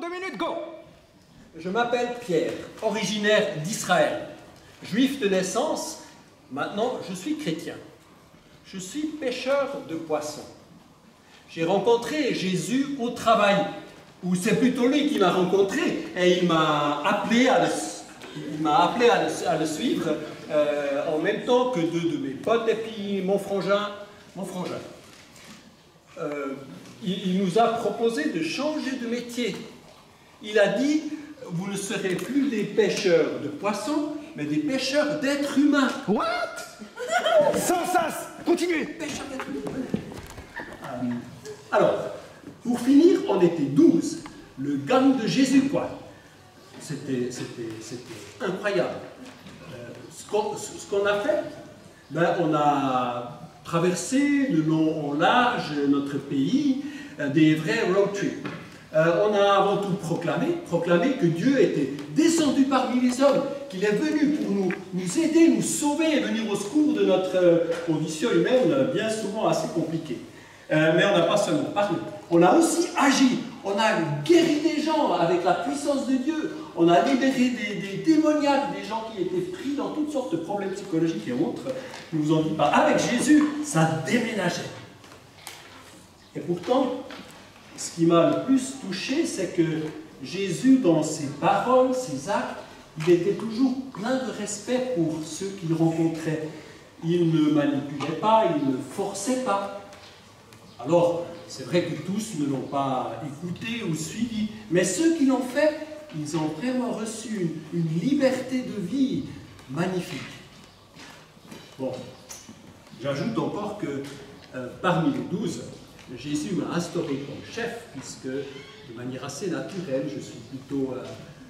32 minutes, go Je m'appelle Pierre, originaire d'Israël. Juif de naissance, maintenant je suis chrétien. Je suis pêcheur de poissons. J'ai rencontré Jésus au travail, ou c'est plutôt lui qui m'a rencontré, et il m'a appelé à le, suivre euh, en même temps que deux de mes potes et puis mon frangin. Mon frangin. Euh, il nous a proposé de changer de métier. Il a dit, vous ne serez plus des pêcheurs de poissons, mais des pêcheurs d'êtres humains. What? Sans sas Continuez Euh, Alors, pour finir, on était 12. Le gang de Jésus, quoi. C'était c'était- c'était incroyable. Euh, ce qu'on ce qu'on a fait, ben, on a traversé de long en large notre pays, euh, des vrais road trips. Euh, on a avant tout proclamé, proclamé que Dieu était descendu parmi les hommes, qu'il est venu pour nous, nous aider, nous sauver et venir au secours de notre euh, condition humaine, euh, bien souvent assez compliquée. Mais on n'a pas seulement parlé, on a aussi agi. On a guéri des gens avec la puissance de Dieu. On a libéré des, des démoniaques, des gens qui étaient pris dans toutes sortes de problèmes psychologiques et autres. Je ne vous en dis pas. Avec Jésus, ça déménageait. Et pourtant, ce qui m'a le plus touché, c'est que Jésus, dans ses paroles, ses actes, il était toujours plein de respect pour ceux qu'il rencontrait. Il ne manipulait pas, il ne forçait pas. Alors, c'est vrai que tous ne l'ont pas écouté ou suivi, mais ceux qui l'ont fait, ils ont vraiment reçu une, liberté de vie magnifique. Bon, j'ajoute encore que euh, parmi les douze, Jésus m'a instauré comme chef, puisque de manière assez naturelle, je suis plutôt euh,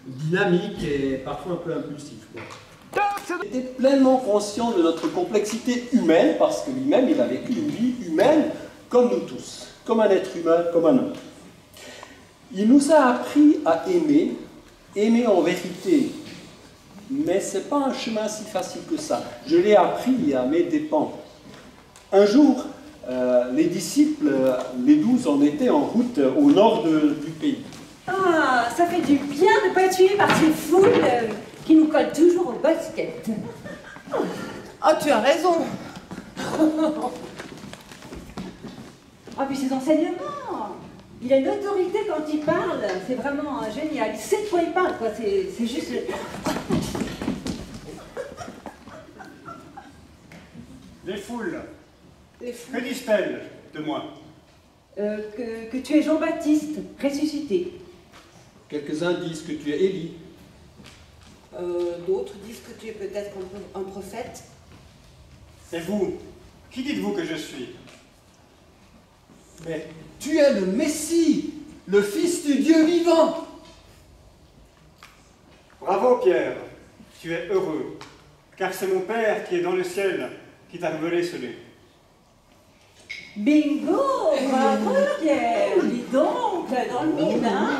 dynamique et parfois un peu impulsif. Il était pleinement conscient de notre complexité humaine, parce que lui-même, il a vécu une vie humaine comme nous tous, comme un être humain, comme un autre. Il nous a appris à aimer, aimer en vérité. Mais ce n'est pas un chemin si facile que ça. Je l'ai appris à mes dépens. Un jour, les disciples, euh, les douze, en étaient en route au nord de- du pays. Ah, ça fait du bien de ne pas être suivi par ces foules euh, qui nous collent toujours au basket. Ah, tu as raison. Ah, puis ses enseignements Il a une autorité quand il parle, c'est vraiment euh, génial. Il sait de quoi il parle, quoi. C'est c'est juste. Les foules, Les que disent-elles de moi? Euh, que, que tu es Jean-Baptiste, ressuscité. Quelques-uns disent que tu es Élie, Euh, D'autres disent que tu es peut-être un, un prophète. Et vous, qui dites-vous que je suis? Mais tu es le Messie, le Fils du Dieu vivant. Bravo Pierre, tu es heureux, car c'est mon Père qui est dans le ciel qui t'a révélé ce nom. Bingo Bravo, Pierre Dis donc, dans le mine, hein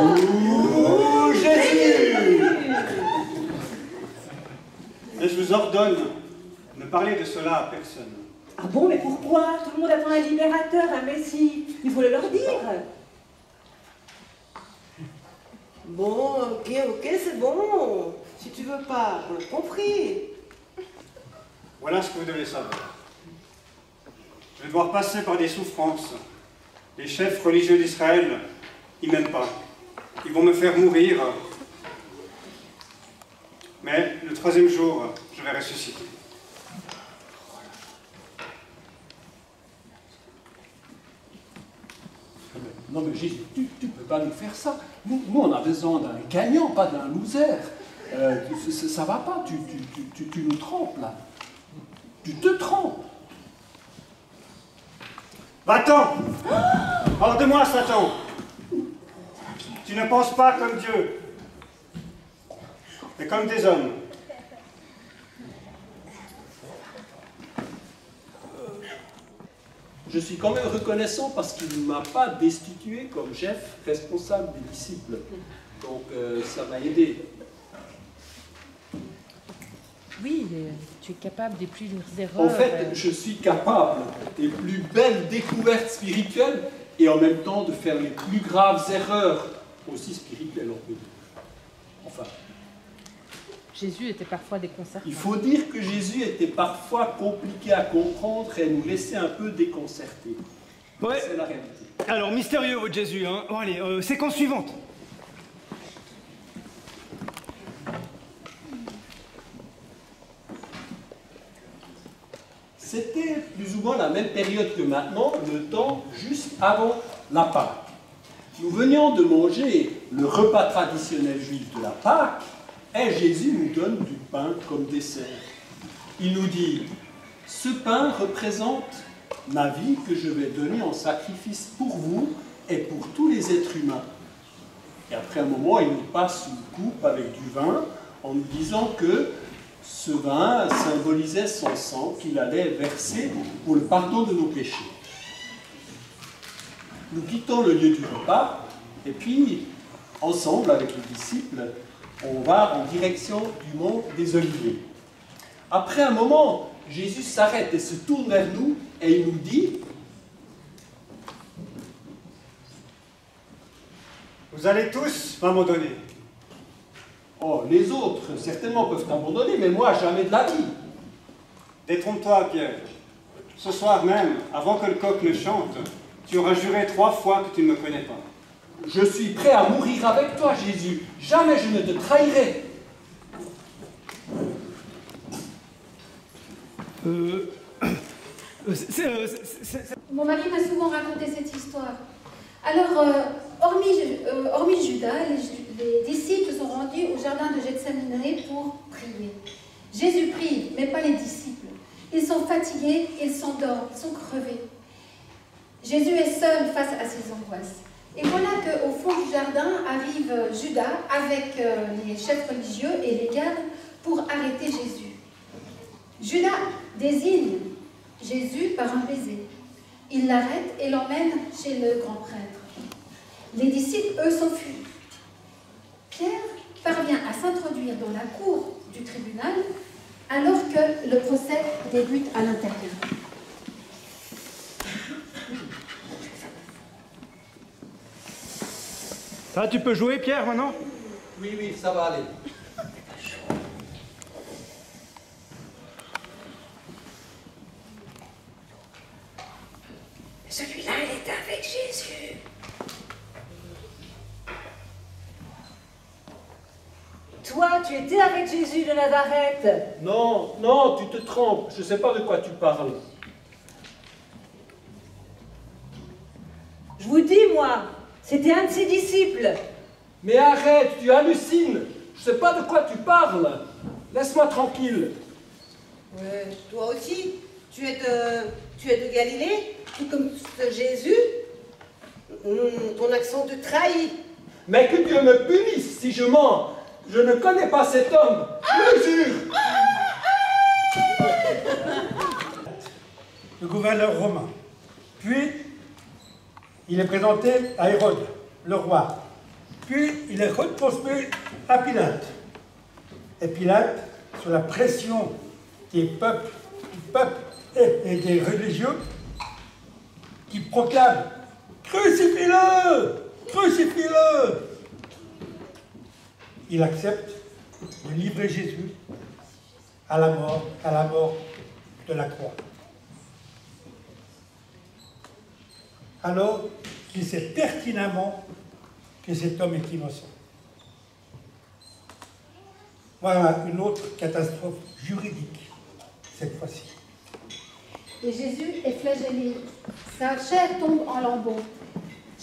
Ouh, Jésus Et je vous ordonne de ne parler de cela à personne. Ah bon, mais pourquoi? Tout le monde attend un libérateur, un messie. Il faut le leur dire. Bon, ok, ok, c'est bon. Si tu veux pas, on compris. Voilà ce que vous devez savoir. Je vais devoir passer par des souffrances. Les chefs religieux d'Israël, ils m'aiment pas. Ils vont me faire mourir. Mais le troisième jour, je vais ressusciter. Non mais Jésus, tu ne peux pas nous faire ça. Nous, on a besoin d'un gagnant, pas d'un loser. Euh, ça- ça va pas, tu nous trompes là. Tu te trompes. Va-t'en Hors de moi, Satan Tu ne penses pas comme Dieu, mais comme des hommes. Je suis quand même reconnaissant parce qu'il ne m'a pas destitué comme chef responsable des disciples. Donc euh, ça m'a aidé. Oui, tu es capable des plus erreurs. En fait, euh, je suis capable des plus belles découvertes spirituelles et en même temps de faire les plus graves erreurs aussi spirituel, on peut dire. Enfin, Jésus était parfois déconcertant. il faut dire que Jésus était parfois compliqué à comprendre et nous laissait un peu déconcertés. Ouais. C'est la réalité. Alors, mystérieux votre Jésus, hein. Bon, allez, euh, séquence suivante. C'était plus ou moins la même période que maintenant, le temps juste avant la Pâque. Nous venions de manger le repas traditionnel juif de la Pâque et Jésus nous donne du pain comme dessert. Il nous dit, ce pain représente ma vie que je vais donner en sacrifice pour vous et pour tous les êtres humains. Et après un moment, il nous passe une coupe avec du vin en nous disant que ce vin symbolisait son sang qu'il allait verser pour le pardon de nos péchés. Nous quittons le lieu du repas et puis, ensemble avec les disciples, on va en direction du mont des Oliviers. Après un moment, Jésus s'arrête et se tourne vers nous et il nous dit Vous allez tous m'abandonner. Oh, les autres, certainement, peuvent t'abandonner, mais moi, jamais de la vie. Détrompe-toi, Pierre. Ce soir même, avant que le coq ne chante, tu auras juré trois fois que tu ne me connais pas. Je suis prêt à mourir avec toi, Jésus. Jamais je ne te trahirai. Euh, euh, euh, Mon mari m'a souvent raconté cette histoire. Alors, euh, hormis, euh, hormis Judas, les, Les disciples sont rendus au jardin de Gethsemane pour prier. Jésus prie, mais pas les disciples. Ils sont fatigués, ils s'endorment, ils sont crevés. Jésus est seul face à ses angoisses. Et voilà qu'au fond du jardin arrive Judas avec euh, les chefs religieux et les gardes pour arrêter Jésus. Judas désigne Jésus par un baiser. Il l'arrête et l'emmène chez le grand prêtre. Les disciples, eux, s'enfuient. Pierre parvient à s'introduire dans la cour du tribunal alors que le procès débute à l'intérieur. Ça, tu peux jouer, Pierre, maintenant? Oui, oui, ça va aller. Celui-là, il était avec Jésus. Toi, tu étais avec Jésus de Nazareth? Non, non, tu te trompes. Je ne sais pas de quoi tu parles. Je vous dis, moi, c'était un de ses disciples. Mais arrête, tu hallucines. Je ne sais pas de quoi tu parles. Laisse-moi tranquille. Ouais, toi aussi, tu es de, tu es de Galilée, tout comme ce Jésus. Ton accent te trahit. Mais que Dieu me punisse si je mens. Je ne connais pas cet homme. Le gouverneur romain. Puis, il est présenté à Hérode, le roi. Puis, il est retransmis à Pilate. Et Pilate, sous la pression des peuples, et des religieux, qui proclament Crucifie-le Crucifie-le Il accepte de livrer Jésus à la mort, à la mort de la croix. alors qu'il sait pertinemment que cet homme est innocent. Voilà une autre catastrophe juridique, cette fois-ci. Et Jésus est flagellé. Sa chair tombe en lambeaux.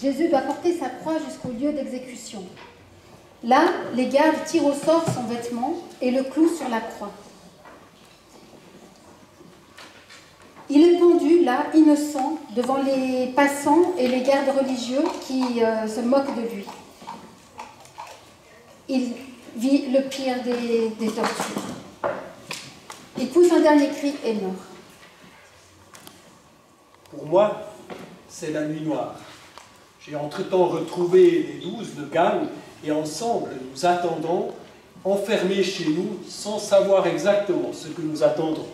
Jésus doit porter sa croix jusqu'au lieu d'exécution. Là, les gardes tirent au sort son vêtement et le clouent sur la croix. Il est pendu là, innocent, devant les passants et les gardes religieux qui euh, se moquent de lui. Il vit le pire des, tortures. Il pousse un dernier cri et meurt. Pour moi, c'est la nuit noire. J'ai entre-temps retrouvé les douze de Galles et ensemble nous attendons, enfermés chez nous, sans savoir exactement ce que nous attendons.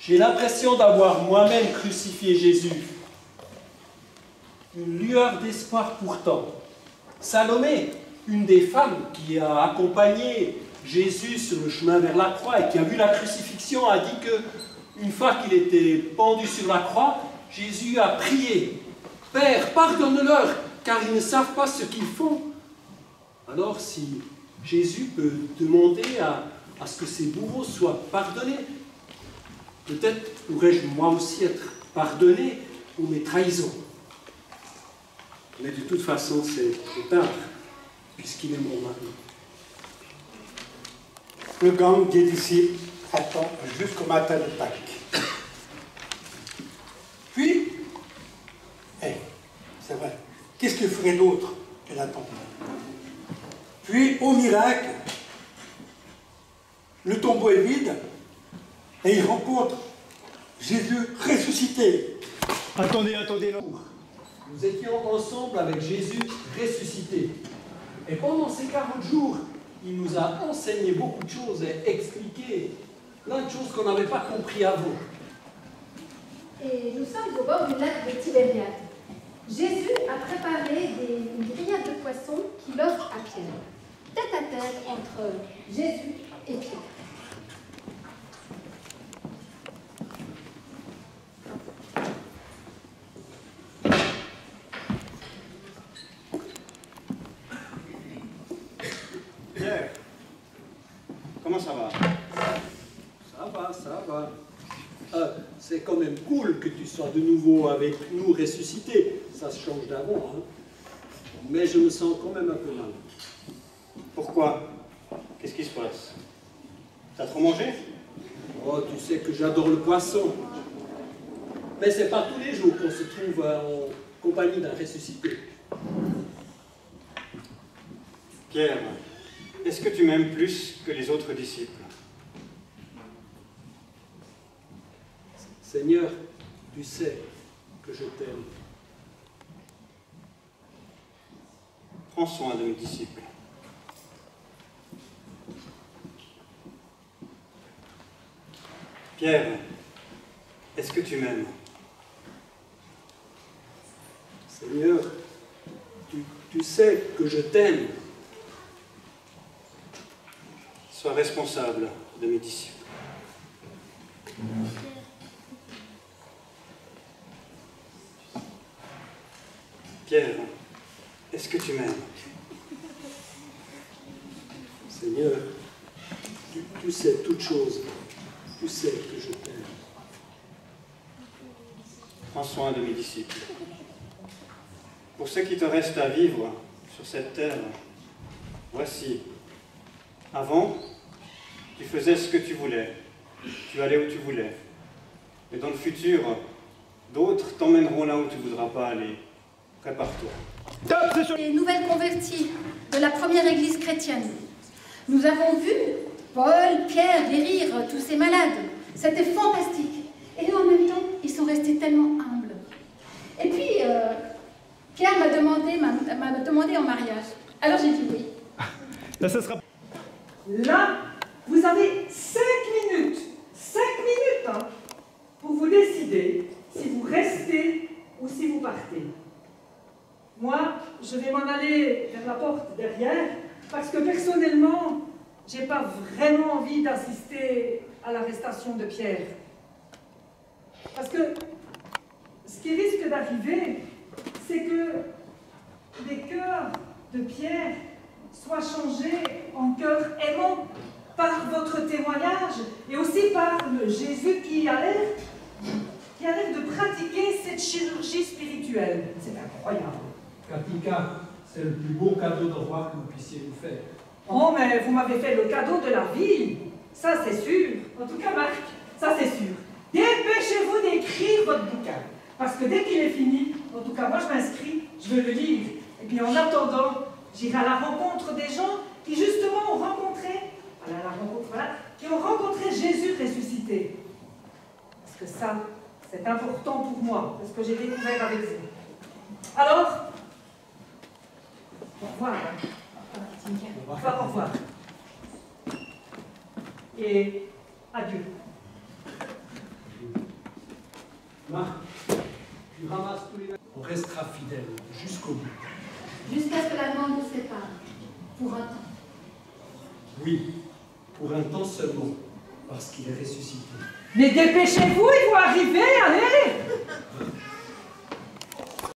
J'ai l'impression d'avoir moi-même crucifié Jésus. Une lueur d'espoir pourtant, Salomé, une des femmes qui a accompagné Jésus sur le chemin vers la croix et qui a vu la crucifixion, a dit que une fois qu'il était pendu sur la croix, Jésus a prié Père, pardonne-leur, car ils ne savent pas ce qu'ils font. Alors, si Jésus peut demander à, ce que ses bourreaux soient pardonnés, peut-être pourrais-je moi aussi être pardonné pour mes trahisons. Mais de toute façon, c'est trop tard, puisqu'il est mon mari. Le gang des disciples attend jusqu'au matin de Pâques. Puis, eh, c'est vrai, qu'est-ce qu'il ferait d'autre que d'attendre Puis, au miracle, le tombeau est vide et il rencontre Jésus ressuscité. Attendez, attendez, non. Nous étions ensemble avec Jésus ressuscité. Et pendant ces 40 jours, il nous a enseigné beaucoup de choses et expliqué plein de choses qu'on n'avait pas compris avant. Et nous sommes au bord du lac de Tibériade. Jésus a préparé des, une grillade de poissons qu'il offre à Pierre, tête à tête entre Jésus et Pierre. Pierre, comment ça va? Ça va, ça va. Euh, c'est quand même cool que tu sois de nouveau avec nous ressuscité. Ça se change d'avant. hein. Mais je me sens quand même un peu mal. Pourquoi Qu'est-ce qui se passe Mangé Oh, tu sais que j'adore le poisson. Mais c'est pas tous les jours qu'on se trouve en compagnie d'un ressuscité. Pierre, est-ce que tu m'aimes plus que les autres disciples? Seigneur, tu sais que je t'aime. Prends soin de mes disciples. Pierre, est-ce que tu m'aimes? Seigneur, tu, sais que je t'aime. Sois responsable de mes disciples. Pierre, est-ce que tu m'aimes? Seigneur, tu, tu sais toutes choses. Tu sais que je t'aime? Prends soin de mes disciples. Pour ce qui te reste à vivre sur cette terre, voici. Avant, tu faisais ce que tu voulais. Tu allais où tu voulais. Mais dans le futur, d'autres t'emmèneront là où tu ne voudras pas aller. Prépare-toi. Top, c'est Les nouvelles converties de la première église chrétienne. Nous avons vu Paul, Pierre guérir tous ces malades. C'était fantastique. Et en même temps, ils sont restés tellement humbles. Et puis, euh, Pierre m'a demandé, m'a m'a demandé en mariage. Alors j'ai dit oui. Là, ça sera. Là, vous avez 5 minutes, 5 minutes, hein, pour vous décider si vous restez ou si vous partez. Moi, je vais m'en aller vers la porte derrière, parce que personnellement, j'ai pas vraiment envie d'assister à l'arrestation de Pierre. Parce que ce qui risque d'arriver, c'est que les cœurs de Pierre soient changés en cœurs aimants par votre témoignage et aussi par le Jésus qui a l'air qui de pratiquer cette chirurgie spirituelle. C'est incroyable. Katika, c'est le plus beau cadeau de roi que vous puissiez nous faire. Oh, mais vous m'avez fait le cadeau de la vie. Ça, c'est sûr. En tout cas, Marc, ça, c'est sûr. Dépêchez-vous d'écrire votre bouquin. Parce que dès qu'il est fini, en tout cas, moi, je m'inscris, je veux le lire. Et puis, en attendant, j'irai à la rencontre des gens qui, justement, ont rencontré, voilà, la rencontre, voilà, qui ont rencontré Jésus ressuscité. Parce que ça, c'est important pour moi, parce que j'ai découvert avec vous. Alors, au revoir. Hein. Enfin, au revoir. Et adieu. Marc, tu ramasses tous les... On restera fidèle jusqu'au bout. jusqu'à ce que la mort nous sépare, pour un temps. Oui, pour un temps seulement, parce qu'il est ressuscité. Mais dépêchez-vous, ils vont arriver